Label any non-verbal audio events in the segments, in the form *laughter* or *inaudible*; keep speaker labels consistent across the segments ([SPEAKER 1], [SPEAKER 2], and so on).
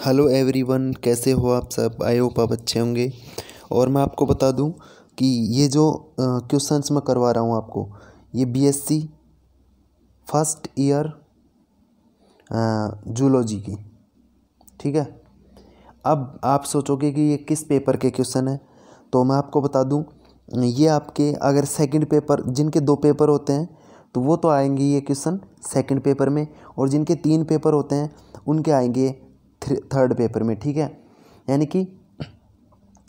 [SPEAKER 1] Hello everyone, कैसे हो आप सब? आई होप आप अच्छे होंगे। और मैं आपको बता दूँ कि ये जो क्वेश्चंस मैं करवा रहा हूँ आपको, ये बीएससी फ़र्स्ट ईयर जूलॉजी की। ठीक है? अब आप सोचोगे कि ये किस पेपर के क्वेश्चन है? तो मैं आपको बता दूँ, ये आपके अगर सेकंड पेपर जिनके दो पेपर होते हैं तो वो तो आएँगे ये क्वेश्चन सेकंड पेपर में, और जिनके तीन पेपर होते हैं, उनके आएँगे थर्ड पेपर में, ठीक है? यानी कि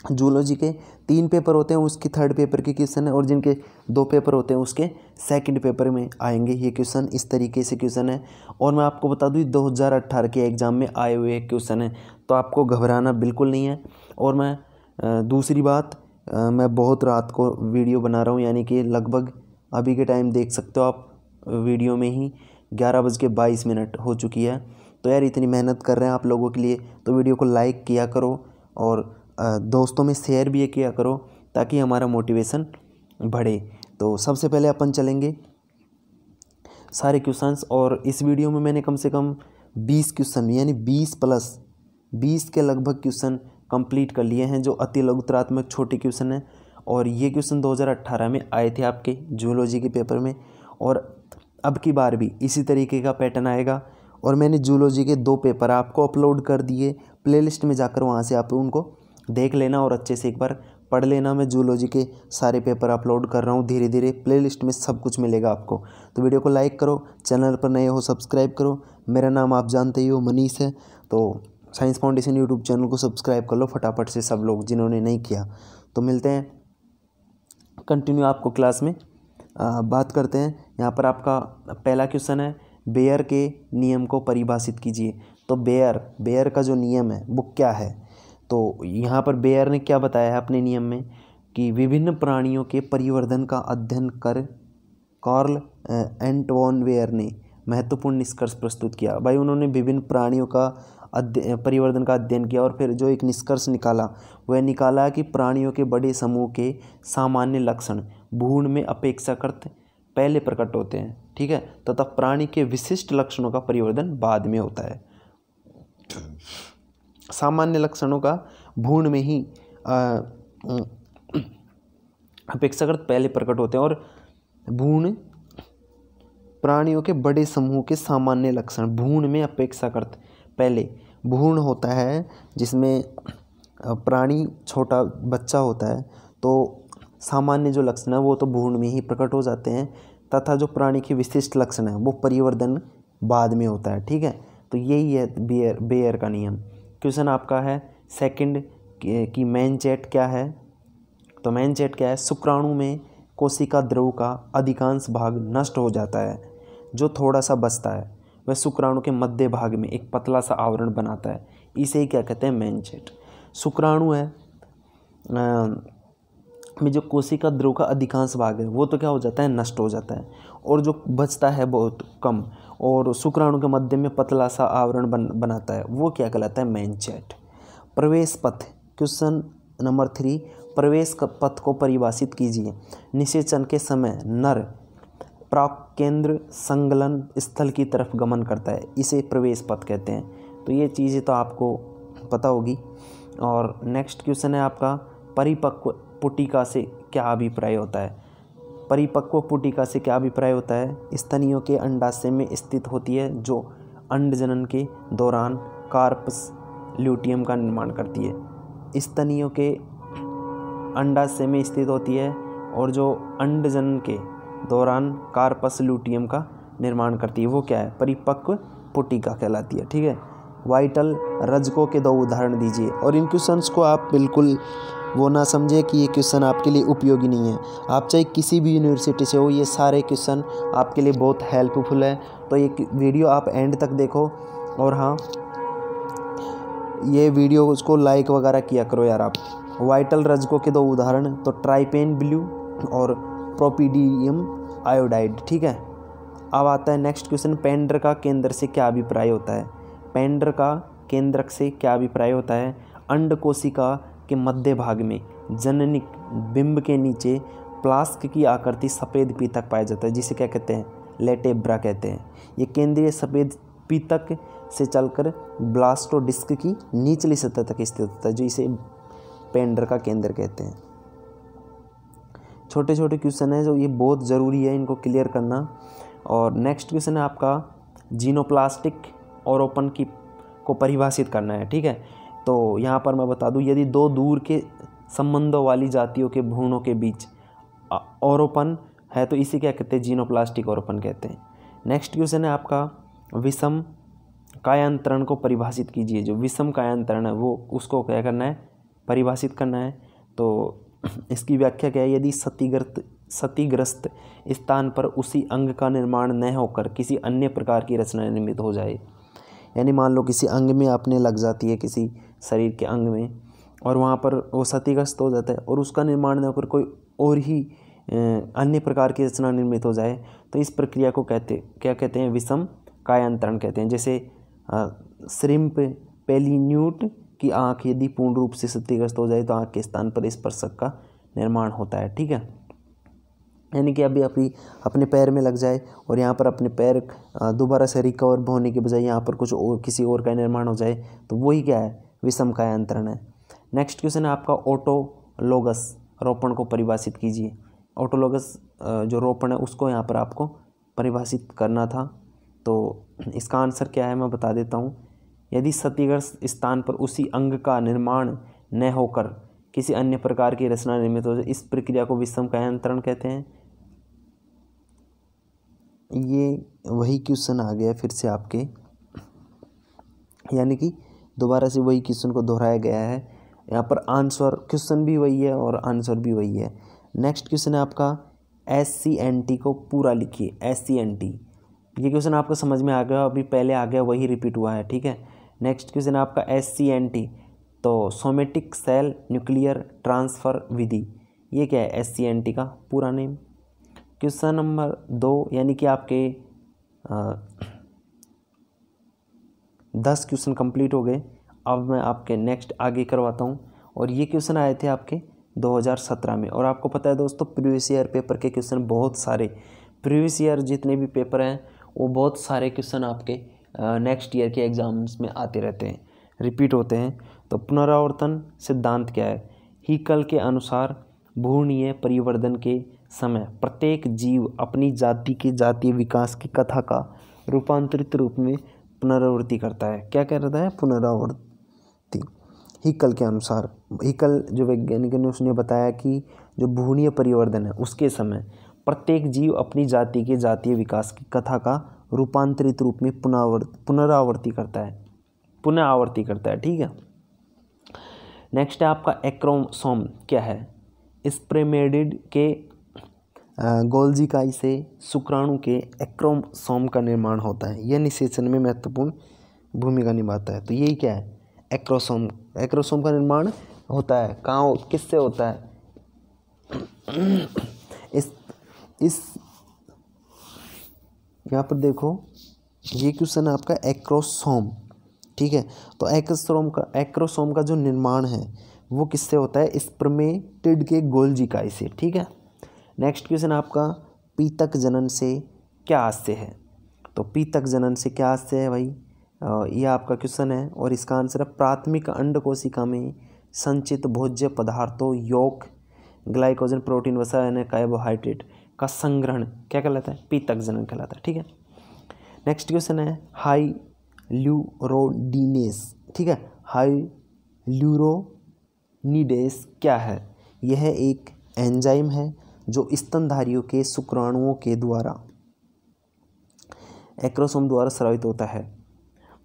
[SPEAKER 1] जूलॉजी के तीन पेपर होते हैं, उसके थर्ड पेपर के क्वेश्चन है, और जिनके दो पेपर होते हैं, उसके सेकंड पेपर में आएँगे। ये क्वेश्चन इस तरीके से क्वेश्चन है। और मैं आपको बता दूँ, दो हज़ार अट्ठारह के एग्ज़ाम में आए हुए क्वेश्चन है तो आपको घबराना बिल्कुल नहीं है। और मैं दूसरी बात मैं बहुत रात को वीडियो बना रहा हूँ, यानी कि लगभग अभी के टाइम देख सकते हो आप, वीडियो में ही ग्यारह बज के बाईस मिनट हो चुकी है। तो यार इतनी मेहनत कर रहे हैं आप लोगों के लिए तो वीडियो को लाइक किया करो और दोस्तों में शेयर भी किया करो ताकि हमारा मोटिवेशन बढ़े। तो सबसे पहले अपन चलेंगे। सारे क्वेश्चंस और इस वीडियो में मैंने कम से कम बीस क्वेश्चन यानी बीस प्लस बीस के लगभग क्वेश्चन कंप्लीट कर लिए हैं, जो अति लघुतरात्मक छोटे क्वेश्चन हैं। और ये क्वेश्चन 2018 में आए थे आपके जूलॉजी के पेपर में। और अब की बार भी इसी तरीके का पैटर्न आएगा। और मैंने जूलॉजी के दो पेपर आपको अपलोड कर दिए। प्लेलिस्ट में जाकर वहाँ से आप उनको देख लेना और अच्छे से एक बार पढ़ लेना। मैं जूलॉजी के सारे पेपर अपलोड कर रहा हूँ। धीरे धीरे प्लेलिस्ट में सब कुछ मिलेगा आपको। तो वीडियो को लाइक करो चैनल पर नए हो सब्सक्राइब करो। मेरा नाम आप जानते ही हो मनीष है। तो साइंस फाउंडेशन यूट्यूब चैनल को सब्सक्राइब कर लो फटाफट से सब लोग जिन्होंने नहीं किया। तो मिलते हैं। कंटिन्यू आपको क्लास में। आ, बात करते हैं। यहाँ पर आपका पहला क्वेश्चन है बेयर के नियम को परिभाषित कीजिए। तो बेयर बेयर का जो नियम है, वो क्या है? तो यहाँ पर बेयर ने क्या बताया है अपने नियम में? कि विभिन्न प्राणियों के परिवर्धन का अध्ययन कर कार्ल एंटवॉन वेयर ने महत्वपूर्ण निष्कर्ष प्रस्तुत किया। भाई, उन्होंने विभिन्न प्राणियों का परिवर्तन का अध्ययन किया और फिर जो एक निष्कर्ष निकाला, वह निकाला कि प्राणियों के बड़े समूह के सामान्य लक्षण भूण में अपेक्षाकृत पहले प्रकट होते हैं। ठीक है? तथा प्राणी के विशिष्ट लक्षणों का परिवर्तन बाद में होता है। सामान्य लक्षणों का भूण में ही अपेक्षाकृत पहले प्रकट होते हैं और भूण प्राणियों के बड़े समूह के सामान्य लक्षण भूण में अपेक्षाकृत पहले भूण होता है, जिसमें प्राणी छोटा बच्चा होता है तो सामान्य जो लक्षण है वो तो भूण में ही प्रकट हो जाते हैं। तथा जो प्राणी के विशिष्ट लक्षण है, वो परिवर्तन बाद में होता है, ठीक है? तो यही है बेयर बेयर का नियम। क्वेश्चन आपका है सेकंड कि मैन चैट क्या है? तो मैन चैट क्या है? शुक्राणु में कोशिका द्रव का अधिकांश भाग नष्ट हो जाता है, जो थोड़ा सा बचता है। वह शुक्राणु के मध्य भाग में एक पतला सा आवरण बनाता है। इसे ही क्या कहते हैं मैन चैट शुक्राणु है में जो कोशिका द्रव का अधिकांश भाग है, वो तो क्या हो जाता है, नष्ट हो जाता है और जो बचता है बहुत कम और शुक्राणु के मध्य में पतला सा आवरण बन, बनाता है, वो क्या कहलाता है मैन चैट प्रवेश पथ क्वेश्चन नंबर थ्री प्रवेश पथ को परिभाषित कीजिए। निषेचन के समय नर प्राक केंद्र संगलन स्थल की तरफ़ गमन करता है, इसे प्रवेश पथ कहते हैं। तो ये चीज़ें तो आपको पता होगी। और नेक्स्ट क्वेश्चन है आपका, परिपक्व पुटिका से क्या अभिप्राय होता है? परिपक्व पुटिका से क्या अभिप्राय होता है? स्तनियों के अंडाशय में स्थित होती है, जो अंड जनन के दौरान कार्पस ल्यूटियम का निर्माण करती है। स्तनियों के अंडाशय में स्थित होती है और जो अंड जनन के दौरान कार्पस ल्यूटियम का निर्माण करती है, वो क्या है? परिपक्व पुटिका कहलाती है, ठीक है? वाइटल रजकों के दो उदाहरण दीजिए। और इन क्वेश्चंस को आप बिल्कुल वो ना समझे कि ये क्वेश्चन आपके लिए उपयोगी नहीं है। आप चाहे किसी भी यूनिवर्सिटी से हो, ये सारे क्वेश्चन आपके लिए बहुत हेल्पफुल है। तो ये वीडियो आप एंड तक देखो। और हाँ ये वीडियो उसको लाइक वगैरह किया करो यार आप। वाइटल रजकों के दो उदाहरण तो ट्राइपेन ब्लू और प्रोपीडियम आयोडाइड, ठीक है? अब आता है नेक्स्ट क्वेश्चन, पेंडर का केंद्र से क्या अभिप्राय होता है? पेंडर का केंद्रक से क्या अभिप्राय होता है? अंड कोशिका के मध्य भाग में, जननिक बिंब के नीचे, प्लास्क की आकृति सफ़ेद पीतक पाया जाता है, जिसे क्या कहते हैं? लेटेब्रा कहते हैं। ये केंद्रीय सफ़ेद पीतक से चलकर ब्लास्टोडिस्क की निचली सतह तक स्थित होता है, जो इसे पेंडर का केंद्र कहते हैं। छोटे छोटे क्वेश्चन है, जो ये बहुत ज़रूरी है, इनको क्लियर करना। और नेक्स्ट क्वेश्चन है आपका, जीनोप्लास्टिक और ओपन की को परिभाषित करना है, ठीक है? तो यहाँ पर मैं बता दूँ, यदि दो दूर के संबंधों वाली जातियों के भ्रूणों के बीच औरोपन है तो इसे क्या कहते हैं? जीनोप्लास्टिक औरोपन कहते हैं। नेक्स्ट क्वेश्चन है आपका, विषम कायांतरण को परिभाषित कीजिए। जो विषम कायांतरण है, वो उसको क्या करना है? परिभाषित करना है। तो *clears throat* इसकी व्याख्या क्या है? यदि सतीग्रस्त सतीग्रस्त स्थान पर उसी अंग का निर्माण न होकर किसी अन्य प्रकार की रचना निर्मित हो जाए यानी मान लो किसी अंग में अपने लग जाती है किसी शरीर के अंग में और वहाँ पर वो क्षतिग्रस्त हो जाता है और उसका निर्माण न होकर कोई और ही अन्य प्रकार की रचना निर्मित हो जाए तो इस प्रक्रिया को कहते, क्या कहते हैं? विषम कायांतरण कहते हैं। जैसे श्रिम्प पेलिन्यूट की आँख यदि पूर्ण रूप से क्षतिग्रस्त हो जाए तो आँख के स्थान पर स्पर्शक का निर्माण होता है, ठीक है? यानी कि अभी अभी अपने पैर में लग जाए और यहाँ पर अपने पैर दोबारा से रिकवर होने के बजाय यहाँ पर कुछ और, किसी और का निर्माण हो जाए तो वही क्या है? विषम कायांतरण है। नेक्स्ट क्वेश्चन है आपका ऑटोलोगस रोपण को परिभाषित कीजिए। ऑटोलोगस जो रोपण है उसको यहाँ पर आपको परिभाषित करना था। तो इसका आंसर क्या है मैं बता देता हूँ। यदि क्षतिग्रस्त स्थान पर उसी अंग का निर्माण न होकर किसी अन्य प्रकार की रचना निर्मित हो जाए, इस प्रक्रिया को विषम कायांतरण कहते हैं। ये वही क्वेश्चन आ गया फिर से आपके। यानी कि दोबारा से वही क्वेश्चन को दोहराया गया है। यहाँ पर आंसर, क्वेश्चन भी वही है और आंसर भी वही है। नेक्स्ट क्वेश्चन है आपका एस सी एन टी को पूरा लिखिए एस सी एन टी ये क्वेश्चन आपको समझ में आ गया, अभी पहले आ गया, वही रिपीट हुआ है, ठीक है? नेक्स्ट क्वेश्चन आपका एस सी एन टी तो सोमेटिक सेल न्यूक्लियर ट्रांसफ़र विधि, ये क्या है? एस सी एन टी का पूरा नेम। क्वेश्चन नंबर दो यानी कि आपके आ, दस क्वेश्चन कंप्लीट हो गए। अब मैं आपके नेक्स्ट आगे करवाता हूँ। और ये क्वेश्चन आए थे आपके 2017 में। और आपको पता है दोस्तों प्रीवियस ईयर पेपर के क्वेश्चन बहुत सारे प्रीवियस ईयर जितने भी पेपर हैं वो बहुत सारे क्वेश्चन आपके नेक्स्ट ईयर के एग्ज़ाम्स में आते रहते हैं रिपीट होते हैं। तो पुनरावर्तन सिद्धांत क्या है? हीकल के अनुसार भूर्णीय परिवर्तन के समय, प्रत्येक जीव अपनी जाति के जातीय विकास की कथा का रूपांतरित रूप में पुनरावृत्ति करता है। क्या कह रहा है? पुनरावृत्ति। हिकल के अनुसार, हिकल जो वैज्ञानिक ने, उसने बताया कि जो भूणीय परिवर्तन है, उसके समय प्रत्येक जीव अपनी जाति के जातीय विकास की कथा का रूपांतरित रूप में पुनरावर्त पुनरावर्ती करता है। पुनः आवर्ती करता है, ठीक है? नेक्स्ट है आपका एक्रोमसोम, क्या है? स्प्रेमेडिड के गोल्जी इकाई से शुक्राणु के एक्रोमसोम का निर्माण होता है। यह निषेचन में महत्वपूर्ण भूमिका निभाता है। तो यही क्या है? एक्रोसोम एक्रोसोम का निर्माण होता है। कहाँ किससे होता है? इस इस, यहाँ पर देखो, ये क्वेश्चन है आपका एक्रोसोम, ठीक है? तो एक्रोसोम का एक्रोसोम का जो निर्माण है, वो किससे होता है? स्प्रमेटिड के गोल्जी इकाई से, ठीक है? नेक्स्ट क्वेश्चन आपका, पीतक जनन से क्या हास्य है? तो पीतक जनन से क्या हास्य है भाई? ये आपका क्वेश्चन है और इसका आंसर है, प्राथमिक अंड कोशिका में संचित भोज्य पदार्थों, योग ग्लाइकोजन प्रोटीन वसा यानी कार्बोहाइड्रेट का संग्रहण। क्या कहलाता है? पीतक जनन कहलाता है, ठीक है? नेक्स्ट क्वेश्चन है हाई ल्यूरोडीनेस ठीक है? हाई ल्यूरोनीडेस क्या है? यह एक एंजाइम है जो स्तनधारियों के शुक्राणुओं के द्वारा, एक्रोसोम द्वारा स्रावित होता है।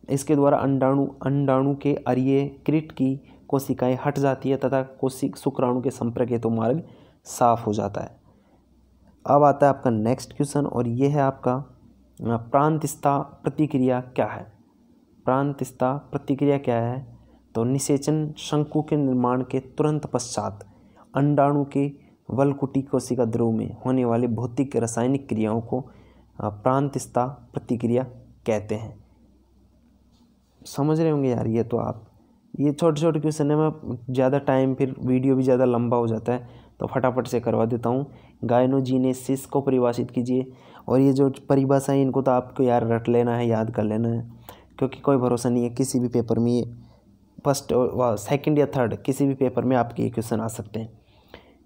[SPEAKER 1] इसके द्वारा अंडाणु अंडाणु के अरिय क्रिट की कोशिकाएँ हट जाती है तथा कोशिक शुक्राणु के संपर्क हेतु तो मार्ग साफ़ हो जाता है। अब आता है आपका नेक्स्ट क्वेश्चन और ये है आपका प्रांतिस्ता प्रतिक्रिया क्या है? प्रांतिस्ता प्रतिक्रिया क्या है? तो निषेचन शंकु के निर्माण के तुरंत पश्चात अंडाणु के वलकुटी कोशिका ध्रुव में होने वाली भौतिक रासायनिक क्रियाओं को प्रांतस्था प्रतिक्रिया कहते हैं। समझ रहे होंगे यार ये तो आप। ये छोटे छोटे क्वेश्चन है, मैं ज़्यादा टाइम फिर वीडियो भी ज़्यादा लंबा हो जाता है तो फटाफट से करवा देता हूँ। गायनोजीनेसिस को परिभाषित कीजिए, और ये जो परिभाषा है, इनको तो आपको यार रट लेना है, याद कर लेना है, क्योंकि कोई भरोसा नहीं है किसी भी पेपर में ये फ़र्स्ट सेकंड या थर्ड किसी भी पेपर में आपके ये क्वेश्चन आ सकते हैं।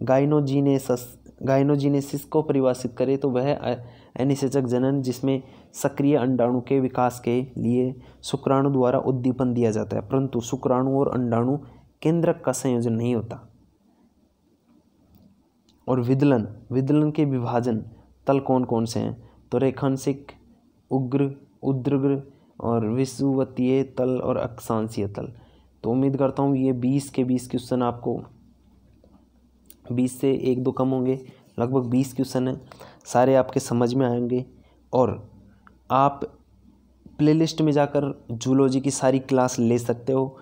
[SPEAKER 1] गाइनोजीनेसस गाइनोजीनेसिस को परिभाषित करें तो वह अनिषेचक जनन जिसमें सक्रिय अंडाणु के विकास के लिए शुक्राणु द्वारा उद्दीपन दिया जाता है। परंतु शुक्राणु और अंडाणु केंद्रक का संयोजन नहीं होता। और विदलन विदलन के विभाजन तल कौन कौन से हैं? तो रेखांशिक, उग्र, उद्रग्र और विषुवतीय तल और अक्षांशीय तल। तो उम्मीद करता हूँ ये बीस के बीस क्वेश्चन आपको बीस से एक दो कम होंगे, लगभग बीस क्वेश्चन हैं सारे आपके समझ में आएँगे। और आप प्लेलिस्ट में जाकर जूलॉजी की सारी क्लास ले सकते हो।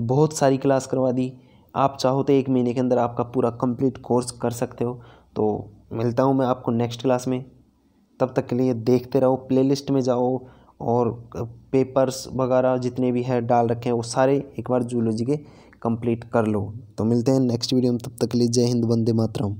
[SPEAKER 1] बहुत सारी क्लास करवा दी। आप चाहो तो एक महीने के अंदर आपका पूरा कंप्लीट कोर्स कर सकते हो। तो मिलता हूँ मैं आपको नेक्स्ट क्लास में। तब तक के लिए देखते रहो, प्लेलिस्ट में जाओ और पेपर्स वगैरह जितने भी हैं डाल रखे हैं, वो सारे एक बार जूलॉजी के कंप्लीट कर लो। तो मिलते हैं नेक्स्ट वीडियो में। तब तक के लिए जय हिंद, वंदे मातरम।